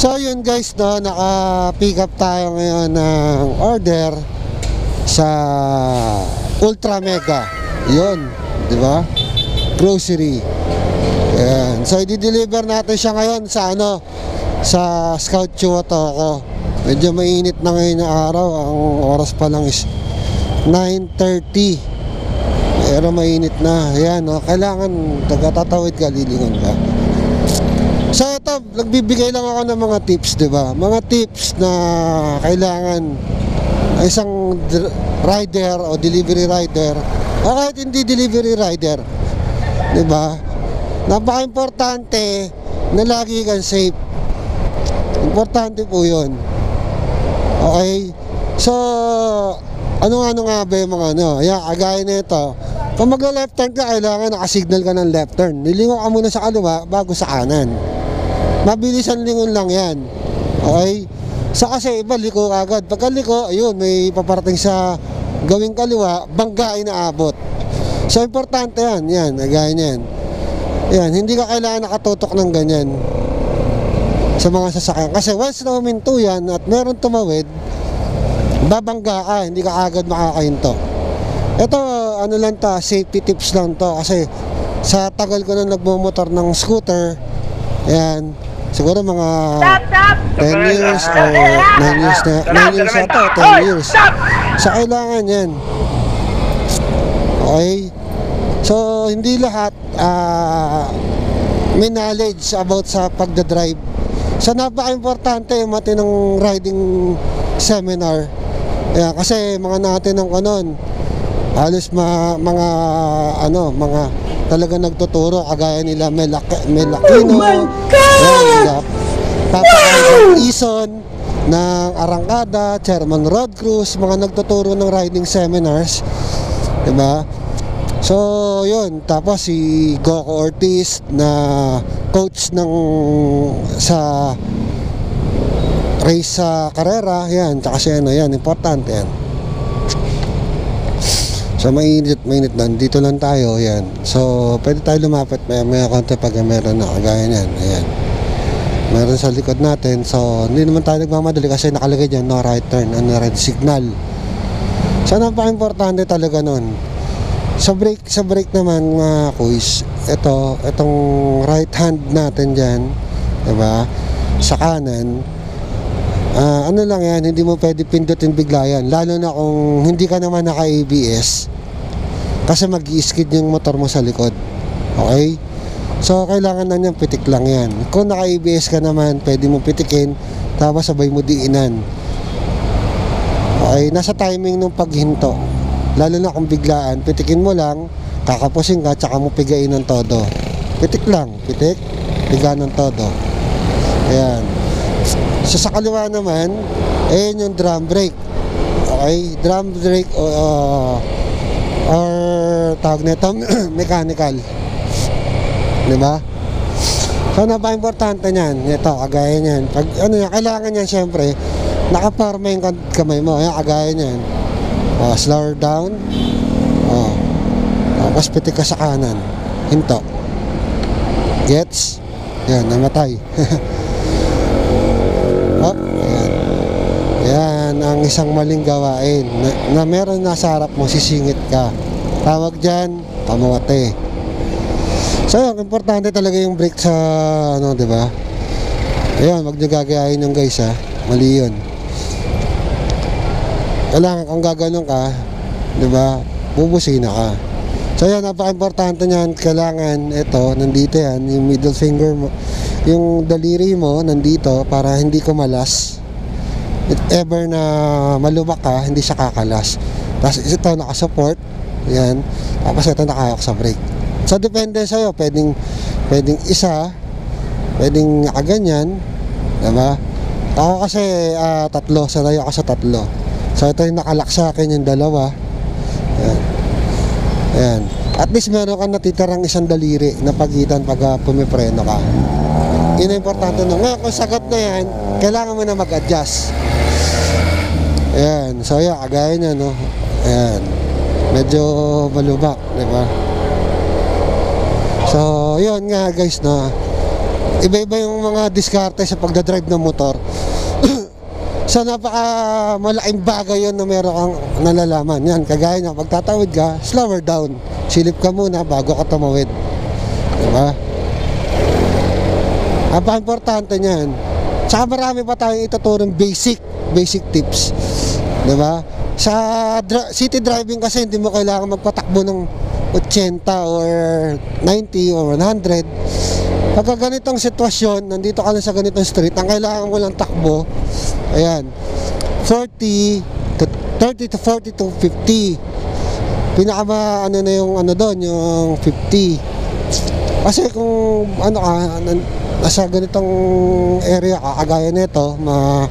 So yun guys no, naka-pick up tayo ngayon ng order sa Ultra Mega. Yun, di ba? Grocery. Ayan. So i-deliver natin siya ngayon sa ano sa Scout Chuotoko. Medyo mainit na ngayon yung araw. Ang oras pa lang is 9.30. Pero mainit na. Ayan, no? kailangan taga-tatawid ka, lilingon ka. So ito, nagbibigay lang ako ng mga tips, di ba? Mga tips na kailangan ng isang rider o delivery rider o kahit hindi delivery rider, di ba? Napaka-importante na lagi kang safe. Importante po yun. Okay? So, ano-ano nga ba yung mga ano? Yan, kagaya na ito. Kung magla-left turn ka, kailangan nakasignal ka ng left turn. Nilingon ka muna sa kaliwa bago sa kanan. Mabilisan lingon lang yan. Okay? Sa kasi iba, liko agad. Pagka liko, ayun, may paparating sa gawing kaliwa, bangga ay naabot. So, importante yan. Yan, gaya niyan. Yan, hindi ka kailangan nakatutok ng ganyan sa mga sasakyan. Kasi once na huminto yan at meron tumawid, babangga ka, hindi ka agad makakahinto. Ito, ano lang to, safety tips lang to kasi sa tagal ko na nagmumotor ng scooter, yan, siguro mga 10 years o 9 years na, 9 years na to, 10 years. So, kailangan yan. Okay? So, hindi lahat ah, may knowledge about sa pagdadrive. So, napaka-importante yung matinong riding seminar. Yeah, kasi mga natin ng kanon, halos ma, mga ano, mga talaga nagtuturo kagaya nila Melak Melakino. Oh! Nila, Papa Ivan Ison ng Arangkada, Chairman Rod Cruz, mga nagtuturo ng riding seminars. 'Di ba? So, yun. Tapos si Goku Ortiz na coach ng sa race sa karera, yan. Tsaka si ano, yan. Importante yan. So, mainit, mainit lang. Dito lang tayo, yan. So, pwede tayo lumapit. May, may konti pag meron na. Kagaya yan. Ayan. Meron sa likod natin. So, hindi naman tayo nagmamadali kasi nakalagay dyan, no right turn, ano, red signal. So, napaka-importante talaga nun sa brake sa brake naman mga kuys ito itong right hand natin diyan 'di ba sa kanan ah, ano lang yan hindi mo pwede pindutin bigla yan. Lalo na kung hindi ka naman naka ABS kasi mag skid yung motor mo sa likod. Okay? So kailangan na niyan pitik lang yan. Kung naka ABS ka naman pwede mo pitikin tapos sabay mo diinan. Okay? Nasa timing ng paghinto. Lalo na kung biglaan, pitikin mo lang, kakapusin ka, tsaka mo pigain ng todo. Pitik lang, pitik, piga ng todo. Ayan. So sa kaliwa naman, ayan yung drum brake. Okay, drum brake uh, or tawag nito, mechanical. Di ba? So napaka-importante niyan, ito, kagaya niyan. Pag ano yan, kailangan niyan syempre, nakaparma yung kamay mo, ayan, kagaya niyan. Oh, slower down. Oh. Tapos pitik ka sa kanan. Hinto. Gets? Yan, namatay. oh, ayan. Yan ang isang maling gawain. Na, na meron nasa harap mo, sisingit ka. Tawag dyan, pamuwate. So, yun, importante talaga yung brake sa, ano, di ba? Ayan, wag niyo gagayahin yung guys, ha. Mali yun kailangan kung gaganon ka, di ba, bubusina ka. So yan, napaka-importante niyan, kailangan ito, nandito yan, yung middle finger mo, yung daliri mo nandito para hindi kumalas. If ever na malubak ka, hindi siya kakalas. Tapos ito nakasupport, yan, tapos ito nakayok sa brake. So depende sa'yo, pwedeng, pwedeng isa, pwedeng nakaganyan, diba? Ako kasi uh, tatlo, sanay ako sa tatlo. So ito yung nakalak sa akin yung dalawa. Ayan. Ayan. At least meron kang natitirang isang daliri na pagitan pag uh, pumipreno ka. Yun ang importante no. Ngayon kung sagot na yan, kailangan mo na mag-adjust. Ayan. So yeah, kagaya niya no. Ayan. Medyo malubak, di ba? So, yun nga guys no. iba-iba yung mga diskarte sa pagdadrive ng motor. so napaka malaking bagay yun na meron kang nalalaman. Yan, kagaya niya, pagtatawid ka, slower down. Silip ka muna bago ka tumawid. Diba? Napaka-importante niyan. Tsaka marami pa tayong ituturong basic, basic tips. Diba? Sa dra- city driving kasi hindi mo kailangan magpatakbo ng 80 or 90 or 100. Pagka ganitong sitwasyon, nandito ka lang sa ganitong street, ang kailangan mo lang takbo, ayan, 40 to 30 to 40 to 50. Pinaka ano na yung ano doon, yung 50. Kasi kung ano ka, nasa ganitong area ka, kagaya nito, ma,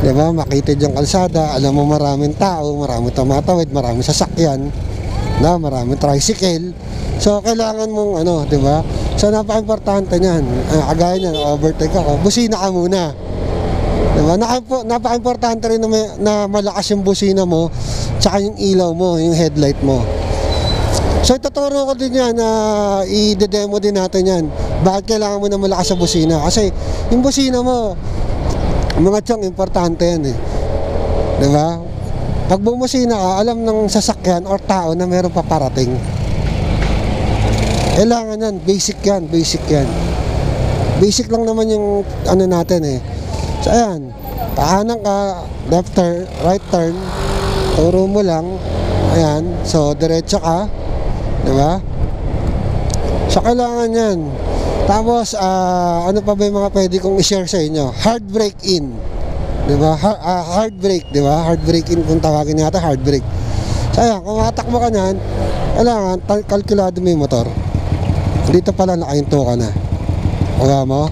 di ba, makitid yung kalsada, alam mo maraming tao, maraming tumatawid, maraming sasakyan, na maraming tricycle. So, kailangan mong ano, di ba? So, napaka-importante niyan. Uh, kagaya niyan, overtake ako, busina ka muna. Di ba? Naka- Napaka-importante rin na, may, na malakas yung busina mo, tsaka yung ilaw mo, yung headlight mo. So ituturo ko din yan na i-demo din natin yan. Bakit kailangan mo na malakas sa busina? Kasi yung busina mo, mga tiyang importante yan eh. Di ba? Pag bumusina ka, alam ng sasakyan or tao na meron pa parating. Kailangan yan, basic yan, basic yan. Basic lang naman yung ano natin eh. So ayan, kahanan ka, left turn, right turn, turo mo lang, ayan, so diretso ka, Di ba? So, kailangan yan. Tapos, ah, ano pa ba yung mga pwede kong i-share sa inyo? Hard brake in. Di ba? Ha- ah, hard brake, di ba? Hard in kung tawagin natin, hard brake. So, ayan, kung hatak mo ka niyan, kailangan, kalkulado mo yung motor. Dito pala nakahinto ka na. Wala mo?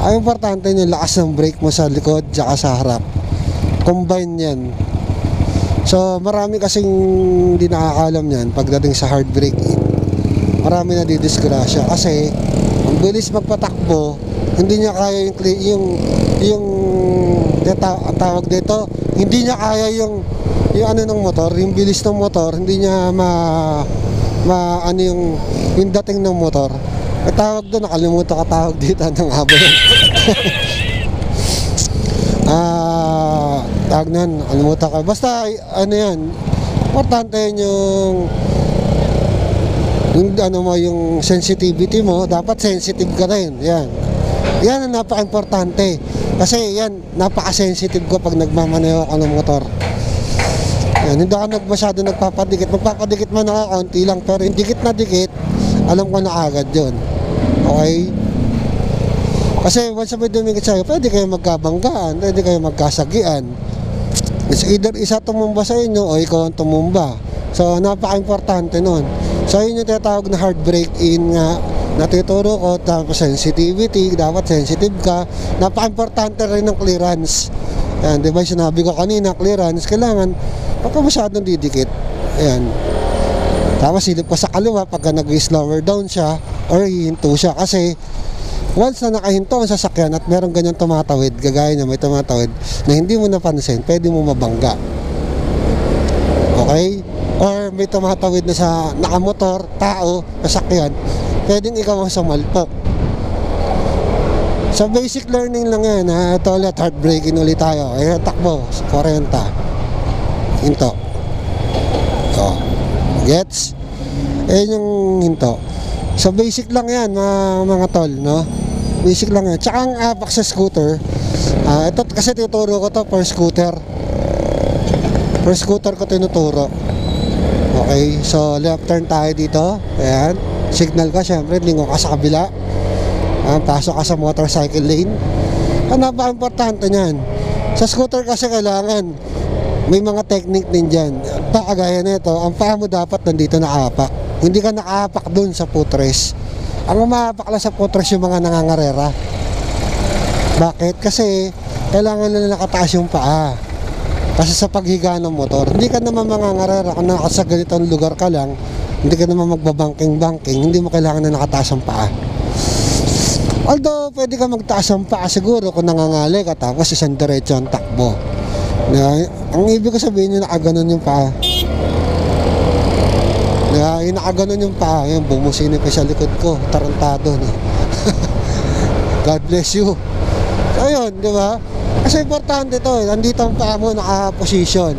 Ang importante yung lakas ng brake mo sa likod, tsaka sa harap. Combine yan. So marami kasing hindi nakakalam yan pagdating sa hard braking. Marami na didisgrasya kasi ang bilis magpatakbo, hindi niya kaya yung yung yung ang tawag dito, hindi niya kaya yung yung ano ng motor, yung bilis ng motor, hindi niya ma ma ano yung yung dating ng motor. Ang tawag doon, nakalimutan ka tawag dito, anong nga ba yun? Tawag nun, nakalimutan ka. Basta, ano yan, importante yun yung yung ano mo, yung sensitivity mo, dapat sensitive ka rin. Yan. Yan ang napaka-importante. Kasi yan, napaka-sensitive ko pag nagmamaneho ako ng motor. Yan, hindi ako nag, masyado nagpapadikit. Magpapadikit man ako, konti lang. Pero yung dikit na dikit, alam ko na agad yun. Okay? Kasi once may dumikit sa'yo, pwede kayo magkabanggaan, pwede kayo magkasagian. It's either isa tumumba sa inyo o ikaw ang tumumba. So, napaka-importante nun. So, yun yung tinatawag na hard brake in nga natuturo ko, tapos sensitivity, dapat sensitive ka. Napaka-importante rin ng clearance. Yan, di ba sinabi ko kanina, clearance, kailangan, pagka masyadong didikit, ayan, tapos silip ka sa kaliwa pagka nag-slower down siya or hihinto siya kasi once na nakahinto ang sasakyan at meron ganyan tumatawid, gagaya niya may tumatawid na hindi mo napansin, pwede mo mabangga. Okay? Or may tumatawid na sa nakamotor, tao, sasakyan, pwedeng ikaw ang sumalpok. Sa basic learning lang yan, ha? ito ulit, heartbreaking ulit tayo. Eh, takbo, 40. Hinto. So, gets? Eh, yung hinto. So, basic lang yan, mga, mga tol, no? Basic lang yan. Tsaka ang apak sa scooter, ah, ito kasi tinuturo ko to per scooter. Per scooter ko tinuturo. Okay, so left turn tayo dito. Ayan. Signal ka, syempre, lingo ka sa kabila. Ah, pasok ka sa motorcycle lane. Ang napaka-importante niyan. Sa scooter kasi kailangan may mga technique din dyan. Pakagaya nito, ang paa mo dapat nandito nakaapak. Hindi ka nakaapak dun sa putres. Ang umaapak lang sa putres yung mga nangangarera. Bakit? Kasi kailangan na nakataas yung paa. Kasi sa paghiga ng motor, hindi ka naman mangangarera kung nasa ganitong lugar ka lang, hindi ka naman magbabanking-banking, hindi mo kailangan na nakataas ang paa. Although, pwede ka magtaas ang paa siguro kung nangangali ka tapos isang diretso ang takbo. Na, ang ibig ko sabihin yung nakaganon yung paa. Na, yung nakaganon yung paa, yung bumusinip pa sa likod ko, tarantado. No? God bless you. So, ayun, di ba? Kasi importante to, eh. nandito ang paa mo, naka-position.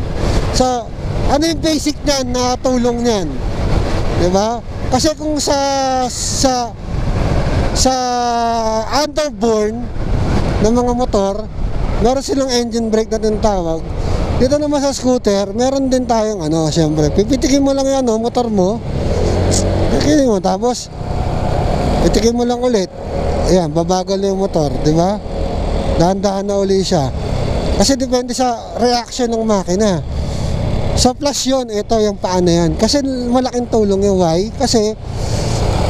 So, ano yung basic niyan na tulong niyan? Di ba? Kasi kung sa sa sa underborn ng mga motor, meron silang engine brake na tinatawag. Dito naman sa scooter, meron din tayong ano, siyempre, pipitikin mo lang yung ano, motor mo. Pipitikin mo, tapos pitikin mo lang ulit. Ayan, babagal yung motor, di ba? Dahan-dahan na uli siya. Kasi depende sa reaction ng makina. Sa plus yun, ito yung paano yan. Kasi malaking tulong yung why. Kasi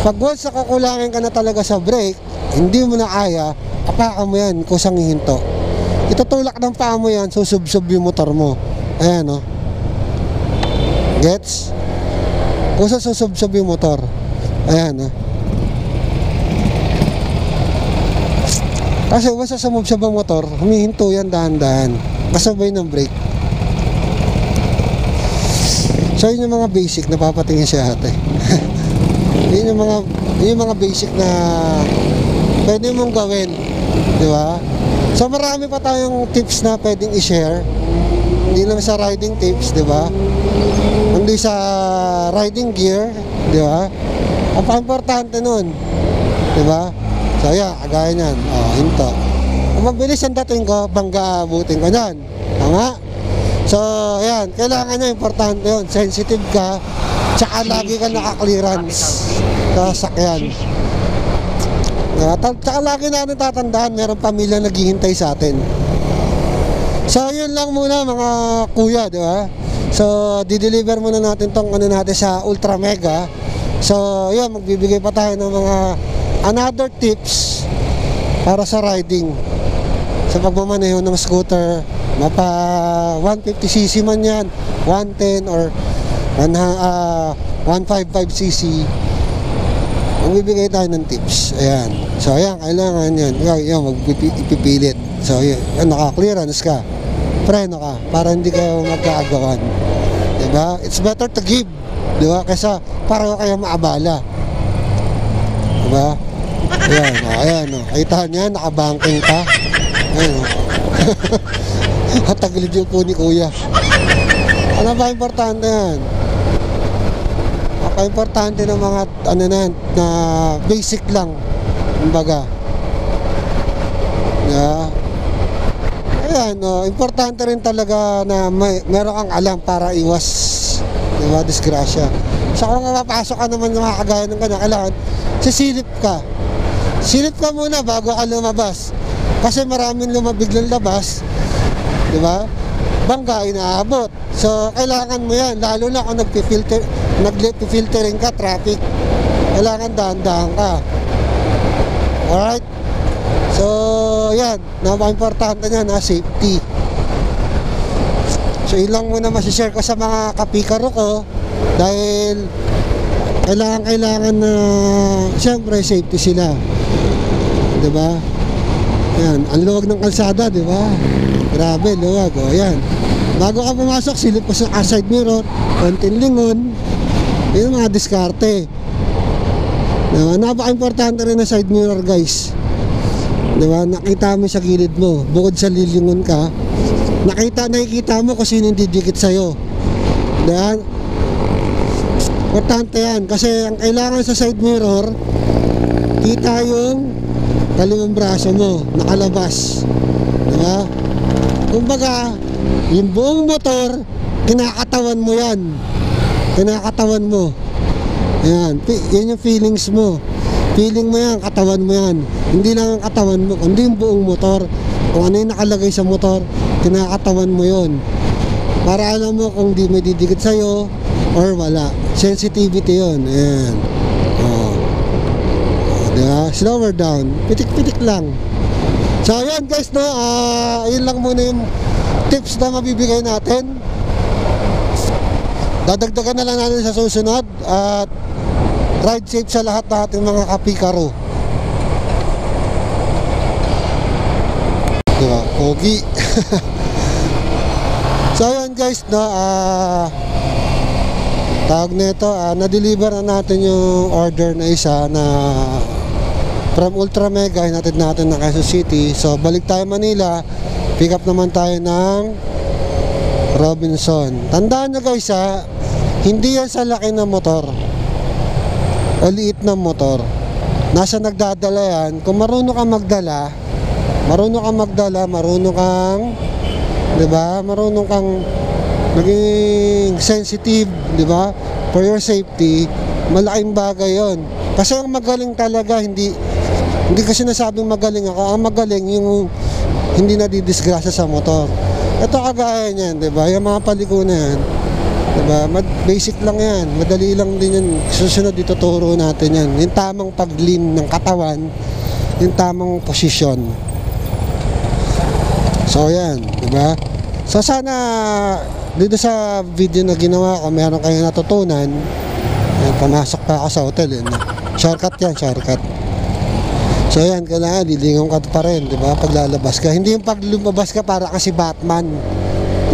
pag once nakakulangan ka na talaga sa brake, hindi mo na kaya, apakan mo yan, kusang hihinto. Itutulak ng paa mo yan, susubsob yung motor mo. Ayan, no? Gets? Kusa susubsob yung motor. Ayan, no? Kasi basta sumubsob ang motor, humihinto yan dahan-dahan. Kasabay ng brake. So yun yung mga basic na papatingin siya ate. yun yung mga yun yung mga basic na pwede mong gawin, di ba? So marami pa tayong tips na pwedeng i-share. Hindi lang sa riding tips, di ba? Hindi sa riding gear, di ba? Ang pa-importante nun, di ba? So yeah, kagaya niyan, oh, hinto. Kung mabilis ang dating ko, bangga abutin ko niyan. Tama? So, ayan, kailangan niya, importante yun. Sensitive ka, tsaka lagi ka naka-clearance sa sakyan. Uh, tsaka lagi natin tatandaan, meron pamilya naghihintay sa atin. So, yun lang muna mga kuya, di ba? So, di-deliver muna natin tong ano natin sa Ultra Mega. So, yun, magbibigay pa tayo ng mga another tips para sa riding sa pagmamaneho ng scooter mapa 150cc man yan 110 or 1, uh, 155cc magbibigay tayo ng tips ayan so ayan kailangan yan yan magpipilit so yan, yan naka-clearance ka preno ka para hindi kayo magkaagawan diba it's better to give diba kaysa para kayo maabala diba Ayan, o, ayan, o. Kita niya, nakabanking ka. Ayan, o. Katagilid yung po ni kuya. Ano ba importante yan? Napaka-importante ng mga, ano na, na basic lang. Kumbaga. Yeah. Ayan, o. Importante rin talaga na may, meron kang alam para iwas. Diba, disgrasya. So kung mapapasok ka naman ng mga kagaya ng ganyan, kailangan sisilip ka. Silip ka muna bago ka lumabas. Kasi maraming lumabiglang labas. Di ba? Bangga inaabot. So, kailangan mo yan. Lalo na kung nagpifilter, nagpifiltering ka, traffic. Kailangan dahan-dahan ka. Alright? So, yan. Napaka-importante niya na safety. So, ilang muna masishare ko sa mga kapikaro ko. Dahil kailangan kailangan na siyempre safety sila. 'Di ba? Yan, ang luwag ng kalsada, 'di ba? Grabe, luwag. O, yan. Bago ka pumasok, silip ko sa side mirror, konting lingon. Yun mga diskarte. Diba? Napaka-importante rin na side mirror, guys. Diba? Nakita mo sa gilid mo. Bukod sa lilingon ka, nakita, nakikita mo kung sino yung didikit sa'yo. Diba? Importante yan. Kasi ang kailangan sa side mirror, kita yung kaliwang braso mo, nakalabas. Diba? Kumbaga, yung buong motor, kinakatawan mo yan. Kinakatawan mo. Yan. Yan yung feelings mo. Feeling mo yan, katawan mo yan. Hindi lang ang katawan mo, kundi yung buong motor. Kung ano yung nakalagay sa motor, kinakatawan mo yon Para alam mo kung di may didikit sa'yo or wala. Sensitivity yon Ayan. Oh. Diba? Slower down. Pitik-pitik lang. So, ayan guys, no, uh, yun lang muna yung tips na mabibigay natin. Dadagdagan na lang natin sa susunod at ride safe sa lahat ng ating mga kapikaro. Diba? Pogi. so, ayan guys, no, ah, uh, tawag nito, uh, na-deliver na natin yung order na isa na from Ultra Mega, hinatid natin ng Quezon City. So, balik tayo Manila. Pick up naman tayo ng Robinson. Tandaan nyo guys ha, hindi yan sa laki ng motor o liit ng motor. Nasa nagdadala yan. Kung marunong kang magdala, marunong kang magdala, marunong kang, di ba? Marunong kang maging sensitive, di ba? For your safety, malaking bagay yon. Kasi ang magaling talaga, hindi, hindi kasi nasabing magaling ako. Ang magaling yung hindi nadidisgrasya sa motor. Ito kagaya niyan, di ba? Yung mga paliko na yan, di ba? Mad- basic lang yan. Madali lang din yan. Susunod dito turo natin yan. Yung tamang pag-lean ng katawan, yung tamang posisyon. So yan, di ba? So sana dito sa video na ginawa ko, meron kayo natutunan. Ayan, pumasok pa ako sa hotel. Yun. Shortcut yan, shortcut. So yan, kailangan lilingon ka pa rin, di ba? Pag lalabas ka. Hindi yung pag lumabas ka para kasi Batman.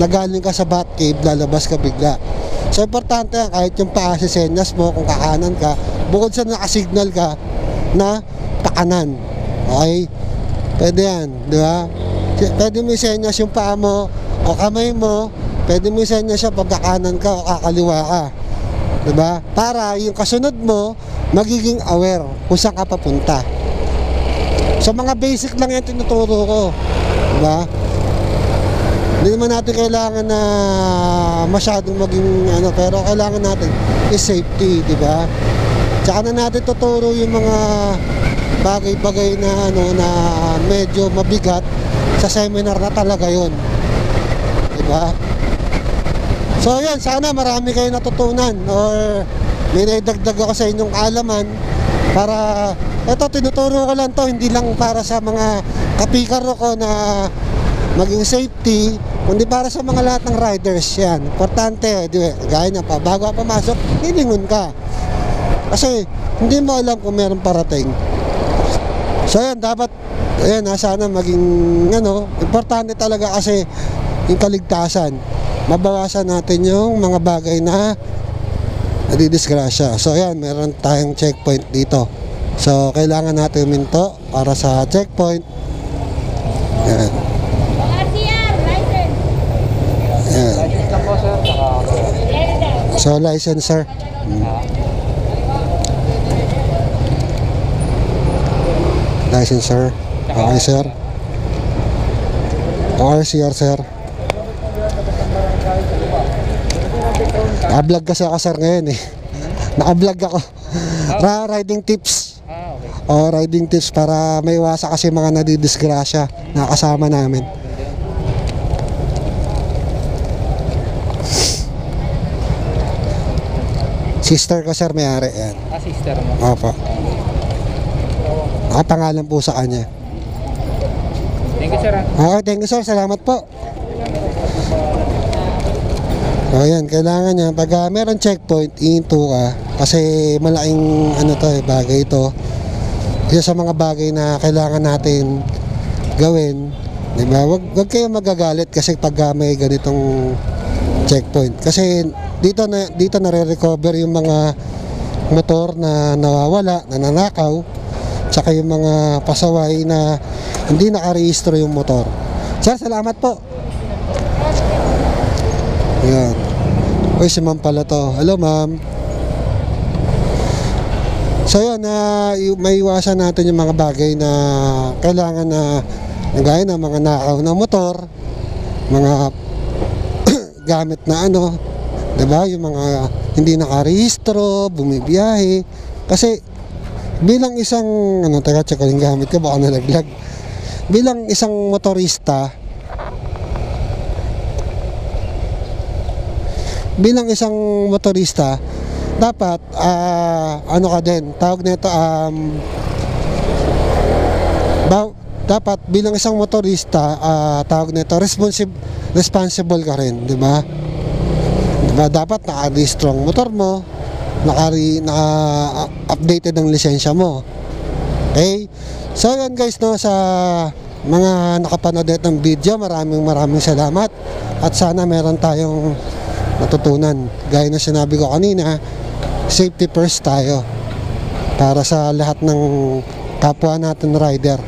Nagaling ka sa Batcave, lalabas ka bigla. So importante yan, kahit yung paa senyas mo, kung kakanan ka, bukod sa nakasignal ka na pakanan. Okay? Pwede yan, di ba? Pwede mo isenyas yung paa mo o kamay mo, pwede mo isenyas siya pag kakanan ka o kakaliwa ka. Di ba? Para yung kasunod mo, magiging aware kung saan ka papunta. So mga basic lang yan tinuturo ko. Di ba? Hindi naman natin kailangan na masyadong maging ano, pero kailangan natin is safety, di ba? Tsaka na natin tuturo yung mga bagay-bagay na ano na medyo mabigat sa seminar na talaga yon. Di ba? So yun, sana marami kayo natutunan or may naidagdag ako sa inyong kaalaman para eto tinuturo ko lang to hindi lang para sa mga kapikaro ko na maging safety kundi para sa mga lahat ng riders yan. Importante di ba? Gaya na pa bago ka pumasok hilingon ka. Kasi hindi mo alam kung meron parating. So yan dapat ayan ha, sana maging ano importante talaga kasi yung kaligtasan. Mabawasan natin yung mga bagay na nadidisgrasya. So ayan, meron tayong checkpoint dito. So kailangan natin minto para sa checkpoint. Ayan. Ayan. So license sir. Hmm. License sir. Okay sir. RCR sir. Naka-vlog kasi ako sir ngayon eh. Naka-vlog ako. Ra riding tips. Ah. O riding tips para may iwasa kasi mga nadidisgrasya na kasama namin. Sister ko sir may-ari yan. Ah, sister mo. Opo. Nakapangalan po sa kanya. Thank you sir ah. Okay, thank you sir. Salamat po. O yan, kailangan niya. Pag ah, meron checkpoint, iinto ka. Kasi malaking ano to eh, bagay ito. Isa sa mga bagay na kailangan natin gawin. Di ba? Wag, wag kayo magagalit kasi pag ah, may ganitong checkpoint. Kasi dito na dito nare-recover yung mga motor na nawawala, nananakaw, tsaka yung mga pasaway na hindi nakarehistro yung motor. Sir, salamat po. Yan. Uy, si ma'am pala to. Hello, ma'am. So yun, na may iwasan natin yung mga bagay na kailangan na gaya ng mga nakaw na motor, mga gamit na ano, 'di ba? Yung mga hindi nakarehistro, bumibiyahe. Kasi bilang isang ano, teka check ko gamit ko baka nalaglag. Bilang isang motorista, bilang isang motorista, dapat ah, ano ka din, tawag nito um ba- dapat bilang isang motorista, ah, tawag nito responsible responsible ka rin, 'di ba? 'Di ba dapat naka-register ang motor mo, nakari naka-updated ang lisensya mo. Okay? So yun guys no sa mga nakapanood ng video, maraming maraming salamat at sana meron tayong natutunan. Gaya na sinabi ko kanina, safety first tayo para sa lahat ng kapwa natin rider.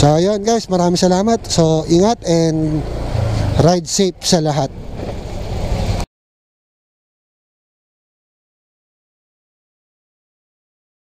So ayun guys, maraming salamat. So ingat and ride safe sa lahat.